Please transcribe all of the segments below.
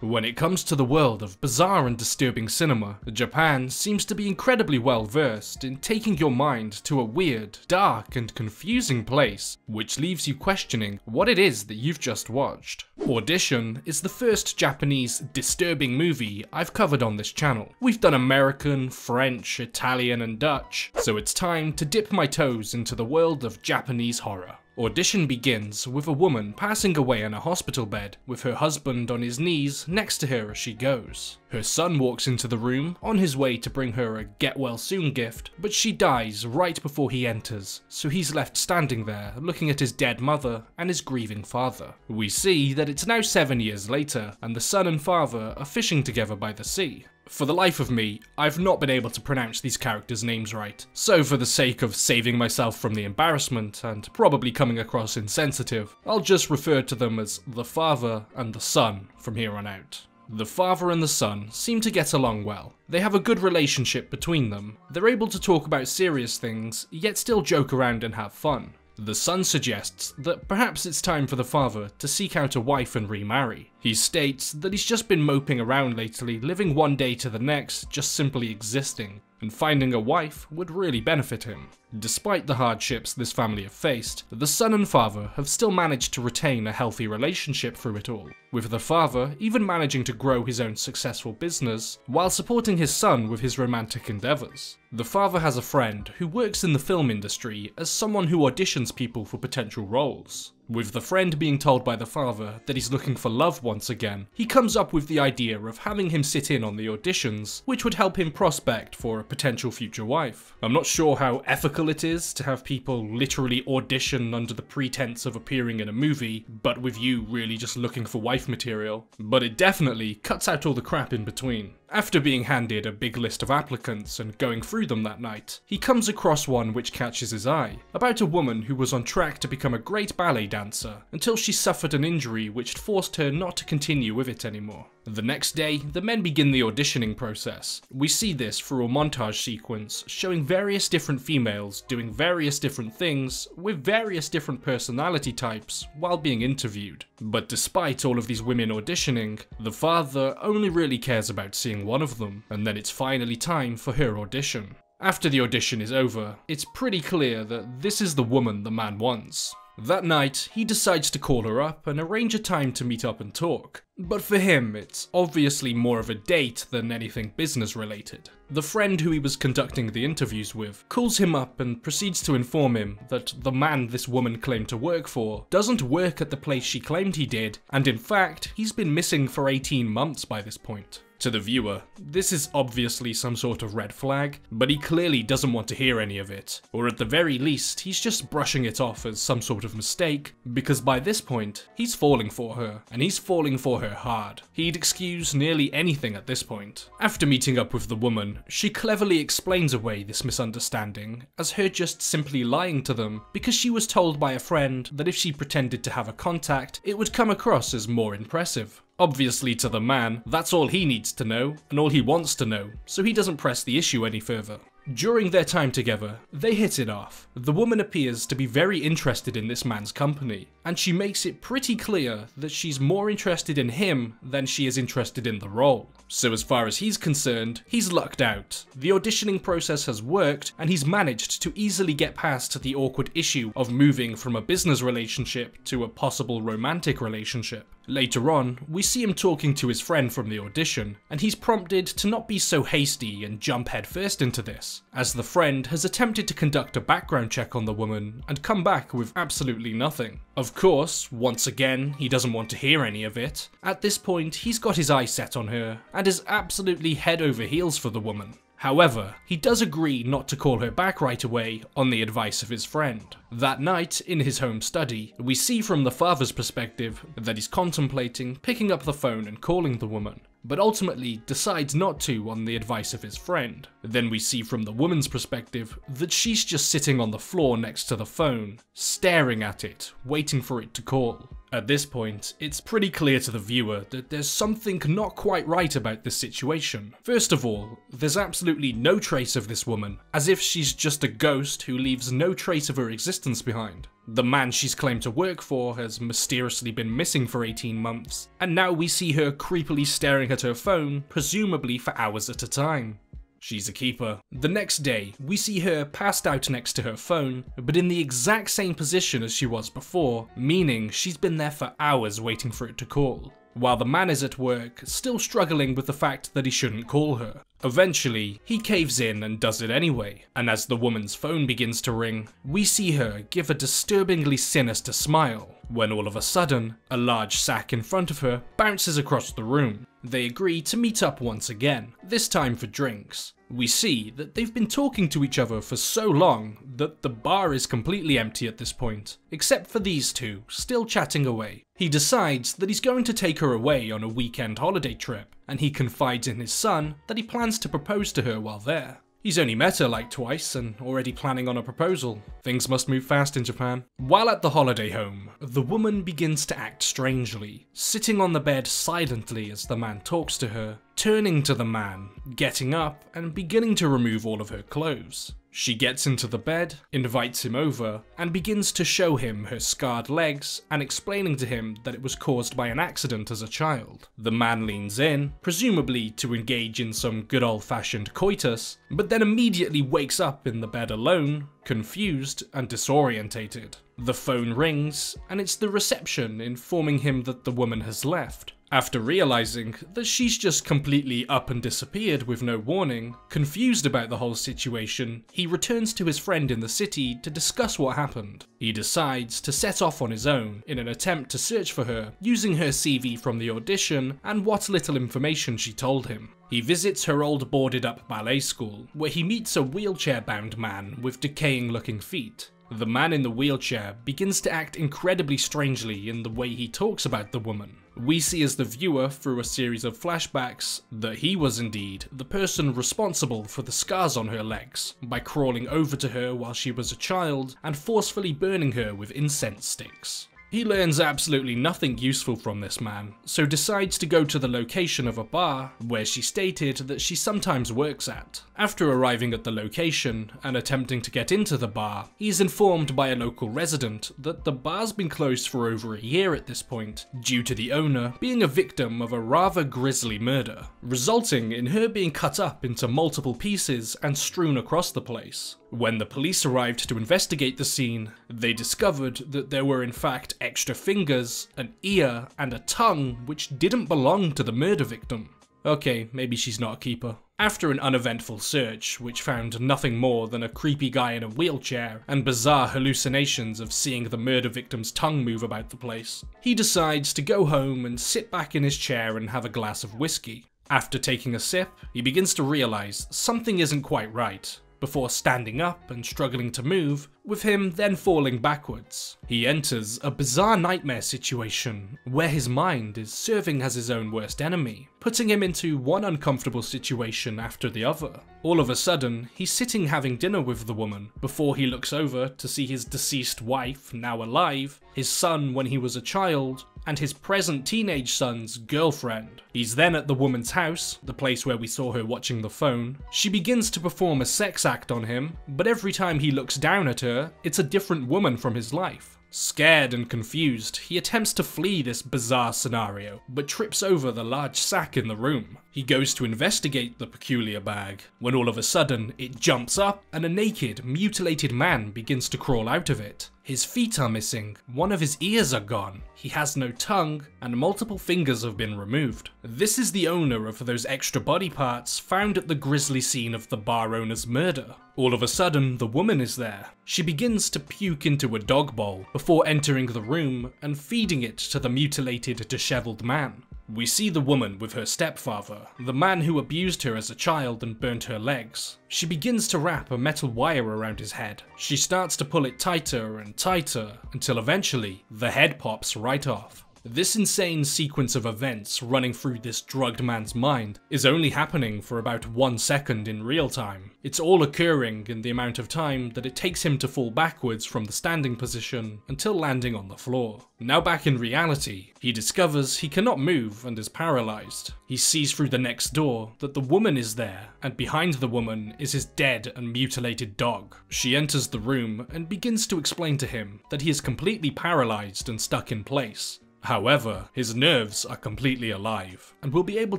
When it comes to the world of bizarre and disturbing cinema, Japan seems to be incredibly well versed in taking your mind to a weird, dark, and confusing place, which leaves you questioning what it is that you've just watched. Audition is the first Japanese disturbing movie I've covered on this channel. We've done American, French, Italian, and Dutch, so it's time to dip my toes into the world of Japanese horror. Audition begins with a woman passing away in a hospital bed with her husband on his knees next to her as she goes. Her son walks into the room on his way to bring her a get well soon gift, but she dies right before he enters, so he's left standing there looking at his dead mother and his grieving father. We see that it's now seven years later and the son and father are fishing together by the sea. For the life of me, I've not been able to pronounce these characters' names right, so for the sake of saving myself from the embarrassment and probably coming across insensitive, I'll just refer to them as the father and the son from here on out. The father and the son seem to get along well. They have a good relationship between them. They're able to talk about serious things, yet still joke around and have fun. The son suggests that perhaps it's time for the father to seek out a wife and remarry. He states that he's just been moping around lately, living one day to the next, just simply existing, and finding a wife would really benefit him. Despite the hardships this family have faced, the son and father have still managed to retain a healthy relationship through it all, with the father even managing to grow his own successful business while supporting his son with his romantic endeavours. The father has a friend who works in the film industry as someone who auditions people for potential roles. With the friend being told by the father that he's looking for love once again, he comes up with the idea of having him sit in on the auditions, which would help him prospect for a potential future wife. I'm not sure how ethical it is to have people literally audition under the pretense of appearing in a movie, but with you really just looking for wife material, but it definitely cuts out all the crap in between. After being handed a big list of applicants and going through them that night, he comes across one which catches his eye, about a woman who was on track to become a great ballet dancer until she suffered an injury which forced her not to continue with it anymore. The next day, the men begin the auditioning process. We see this through a montage sequence showing various different females doing various different things with various different personality types while being interviewed. But despite all of these women auditioning, the father only really cares about seeing one of them, and then it's finally time for her audition. After the audition is over, it's pretty clear that this is the woman the man wants. That night, he decides to call her up and arrange a time to meet up and talk. But for him, it's obviously more of a date than anything business related. The friend who he was conducting the interviews with calls him up and proceeds to inform him that the man this woman claimed to work for doesn't work at the place she claimed he did, and in fact, he's been missing for 18 months by this point. To the viewer, this is obviously some sort of red flag, but he clearly doesn't want to hear any of it, or at the very least, he's just brushing it off as some sort of mistake, because by this point, he's falling for her, and he's falling for her hard. He'd excuse nearly anything at this point. After meeting up with the woman, she cleverly explains away this misunderstanding as her just simply lying to them because she was told by a friend that if she pretended to have a contact, it would come across as more impressive. Obviously to the man, that's all he needs to know, and all he wants to know, so he doesn't press the issue any further. During their time together, they hit it off. The woman appears to be very interested in this man's company, and she makes it pretty clear that she's more interested in him than she is interested in the role. So as far as he's concerned, he's lucked out. The auditioning process has worked, and he's managed to easily get past the awkward issue of moving from a business relationship to a possible romantic relationship. Later on, we see him talking to his friend from the audition, and he's prompted to not be so hasty and jump headfirst into this, as the friend has attempted to conduct a background check on the woman and come back with absolutely nothing. Of course, once again, he doesn't want to hear any of it. At this point, he's got his eyes set on her, and is absolutely head over heels for the woman. However, he does agree not to call her back right away on the advice of his friend. That night, in his home study, we see from the father's perspective that he's contemplating picking up the phone and calling the woman, but ultimately decides not to on the advice of his friend. Then we see from the woman's perspective that she's just sitting on the floor next to the phone, staring at it, waiting for it to call. At this point, it's pretty clear to the viewer that there's something not quite right about this situation. First of all, there's absolutely no trace of this woman, as if she's just a ghost who leaves no trace of her existence behind. The man she's claimed to work for has mysteriously been missing for 18 months, and now we see her creepily staring at her phone, presumably for hours at a time. She's a keeper. The next day, we see her passed out next to her phone, but in the exact same position as she was before, meaning she's been there for hours waiting for it to call. While the man is at work, still struggling with the fact that he shouldn't call her. Eventually, he caves in and does it anyway, and as the woman's phone begins to ring, we see her give a disturbingly sinister smile, when all of a sudden, a large sack in front of her bounces across the room. They agree to meet up once again, this time for drinks. We see that they've been talking to each other for so long that the bar is completely empty at this point, except for these two, still chatting away. He decides that he's going to take her away on a weekend holiday trip, and he confides in his son that he plans to propose to her while there. He's only met her like twice and already planning on a proposal. Things must move fast in Japan. While at the holiday home, the woman begins to act strangely, sitting on the bed silently as the man talks to her, turning to the man, getting up, and beginning to remove all of her clothes. She gets into the bed, invites him over, and begins to show him her scarred legs and explaining to him that it was caused by an accident as a child. The man leans in, presumably to engage in some good old fashioned coitus, but then immediately wakes up in the bed alone, confused and disorientated. The phone rings, and it's the reception informing him that the woman has left. After realizing that she's just completely up and disappeared with no warning, confused about the whole situation, he returns to his friend in the city to discuss what happened. He decides to set off on his own in an attempt to search for her, using her CV from the audition and what little information she told him. He visits her old boarded up ballet school, where he meets a wheelchair bound man with decaying looking feet. The man in the wheelchair begins to act incredibly strangely in the way he talks about the woman. We see as the viewer through a series of flashbacks that he was indeed the person responsible for the scars on her legs by crawling over to her while she was a child and forcefully burning her with incense sticks. He learns absolutely nothing useful from this man, so decides to go to the location of a bar where she stated that she sometimes works at. After arriving at the location and attempting to get into the bar, he's informed by a local resident that the bar's been closed for over a year at this point, due to the owner being a victim of a rather grisly murder, resulting in her being cut up into multiple pieces and strewn across the place. When the police arrived to investigate the scene, they discovered that there were in fact extra fingers, an ear, and a tongue which didn't belong to the murder victim. Okay, maybe she's not a keeper. After an uneventful search, which found nothing more than a creepy guy in a wheelchair and bizarre hallucinations of seeing the murder victim's tongue move about the place, he decides to go home and sit back in his chair and have a glass of whiskey. After taking a sip, he begins to realize something isn't quite right before standing up and struggling to move, with him then falling backwards. He enters a bizarre nightmare situation where his mind is serving as his own worst enemy, putting him into one uncomfortable situation after the other. All of a sudden, he's sitting having dinner with the woman before he looks over to see his deceased wife, now alive, his son when he was a child, and his present teenage son's girlfriend. He's then at the woman's house, the place where we saw her watching the phone. She begins to perform a sex act on him, but every time he looks down at her, it's a different woman from his life. Scared and confused, he attempts to flee this bizarre scenario, but trips over the large sack in the room. He goes to investigate the peculiar bag, when all of a sudden it jumps up and a naked, mutilated man begins to crawl out of it. His feet are missing, one of his ears are gone, he has no tongue, and multiple fingers have been removed. This is the owner of those extra body parts found at the grisly scene of the bar owner's murder. All of a sudden, the woman is there. She begins to puke into a dog bowl before entering the room and feeding it to the mutilated, disheveled man. We see the woman with her stepfather, the man who abused her as a child and burnt her legs. She begins to wrap a metal wire around his head. She starts to pull it tighter and tighter until eventually the head pops right off. This insane sequence of events running through this drugged man's mind is only happening for about one second in real time. It's all occurring in the amount of time that it takes him to fall backwards from the standing position until landing on the floor. Now back in reality, he discovers he cannot move and is paralyzed. He sees through the next door that the woman is there, and behind the woman is his dead and mutilated dog. She enters the room and begins to explain to him that he is completely paralyzed and stuck in place. However, his nerves are completely alive and will be able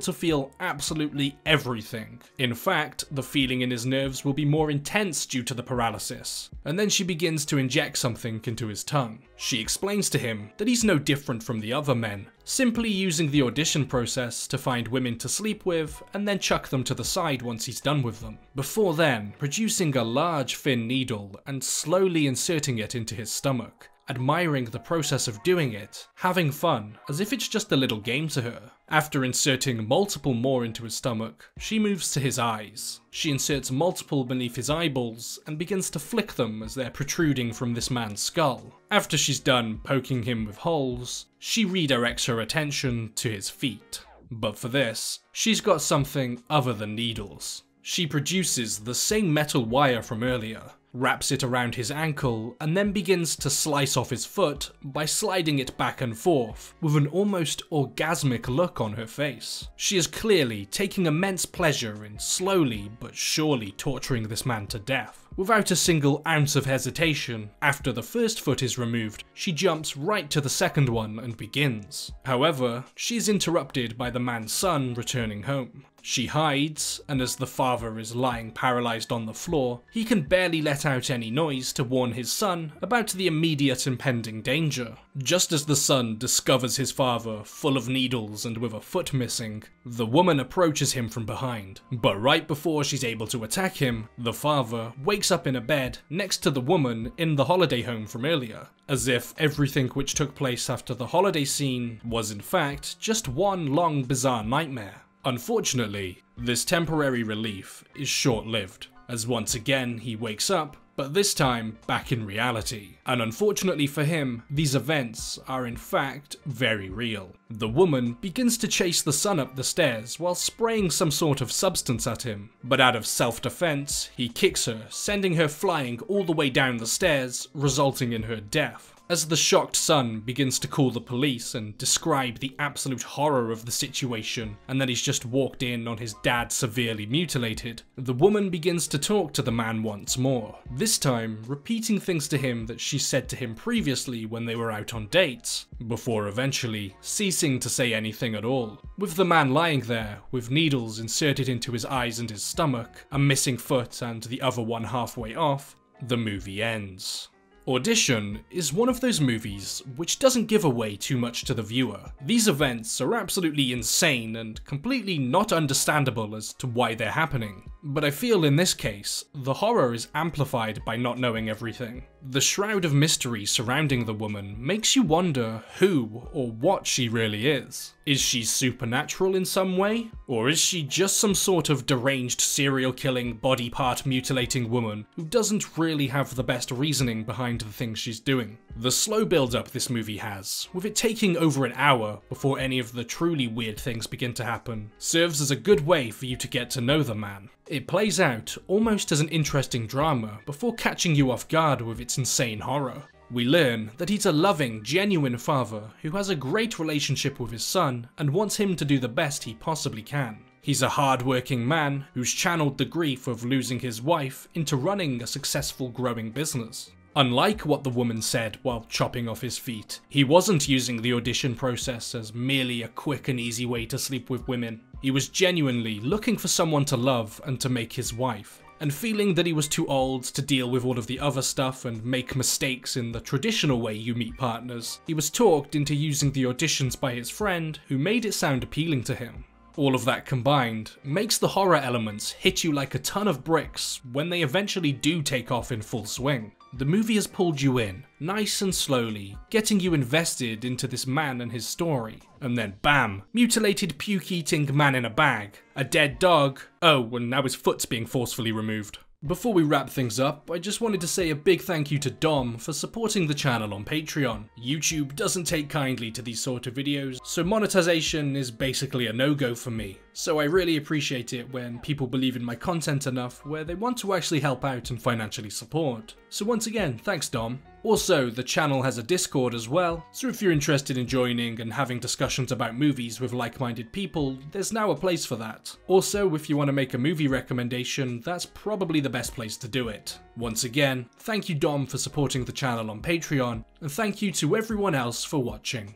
to feel absolutely everything. In fact, the feeling in his nerves will be more intense due to the paralysis. And then she begins to inject something into his tongue. She explains to him that he's no different from the other men, simply using the audition process to find women to sleep with and then chuck them to the side once he's done with them. Before then, producing a large thin needle and slowly inserting it into his stomach admiring the process of doing it, having fun, as if it's just a little game to her. After inserting multiple more into his stomach, she moves to his eyes. She inserts multiple beneath his eyeballs and begins to flick them as they're protruding from this man's skull. After she's done poking him with holes, she redirects her attention to his feet. But for this, she's got something other than needles. She produces the same metal wire from earlier, wraps it around his ankle, and then begins to slice off his foot by sliding it back and forth, with an almost orgasmic look on her face. She is clearly taking immense pleasure in slowly but surely torturing this man to death. Without a single ounce of hesitation, after the first foot is removed, she jumps right to the second one and begins. However, she is interrupted by the man's son returning home. She hides, and as the father is lying paralysed on the floor, he can barely let out any noise to warn his son about the immediate impending danger. Just as the son discovers his father full of needles and with a foot missing, the woman approaches him from behind. But right before she's able to attack him, the father wakes up in a bed next to the woman in the holiday home from earlier, as if everything which took place after the holiday scene was in fact just one long bizarre nightmare. Unfortunately, this temporary relief is short-lived, as once again he wakes up, but this time back in reality. And unfortunately for him, these events are in fact very real. The woman begins to chase the son up the stairs while spraying some sort of substance at him, but out of self-defense, he kicks her, sending her flying all the way down the stairs, resulting in her death. As the shocked son begins to call the police and describe the absolute horror of the situation, and that he's just walked in on his dad severely mutilated, the woman begins to talk to the man once more, this time repeating things to him that she said to him previously when they were out on dates, before eventually ceasing to say anything at all. With the man lying there, with needles inserted into his eyes and his stomach, a missing foot and the other one halfway off, the movie ends. Audition is one of those movies which doesn't give away too much to the viewer. These events are absolutely insane and completely not understandable as to why they're happening. But I feel in this case, the horror is amplified by not knowing everything. The shroud of mystery surrounding the woman makes you wonder who or what she really is. Is she supernatural in some way? Or is she just some sort of deranged serial killing, body part mutilating woman who doesn't really have the best reasoning behind the things she's doing? The slow build up this movie has, with it taking over an hour before any of the truly weird things begin to happen, serves as a good way for you to get to know the man. It plays out almost as an interesting drama before catching you off guard with its insane horror. We learn that he's a loving, genuine father who has a great relationship with his son and wants him to do the best he possibly can. He's a hard-working man who's channeled the grief of losing his wife into running a successful growing business. Unlike what the woman said while chopping off his feet, he wasn't using the audition process as merely a quick and easy way to sleep with women. He was genuinely looking for someone to love and to make his wife, and feeling that he was too old to deal with all of the other stuff and make mistakes in the traditional way you meet partners, he was talked into using the auditions by his friend, who made it sound appealing to him. All of that combined makes the horror elements hit you like a ton of bricks when they eventually do take off in full swing. The movie has pulled you in, nice and slowly, getting you invested into this man and his story. And then bam, mutilated puke eating man in a bag, a dead dog, oh, and now his foot's being forcefully removed. Before we wrap things up, I just wanted to say a big thank you to Dom for supporting the channel on Patreon. YouTube doesn't take kindly to these sort of videos, so monetization is basically a no-go for me. So I really appreciate it when people believe in my content enough where they want to actually help out and financially support. So once again, thanks Dom. Also, the channel has a Discord as well, so if you're interested in joining and having discussions about movies with like-minded people, there's now a place for that. Also, if you want to make a movie recommendation, that's probably the best place to do it. Once again, thank you Dom for supporting the channel on Patreon, and thank you to everyone else for watching.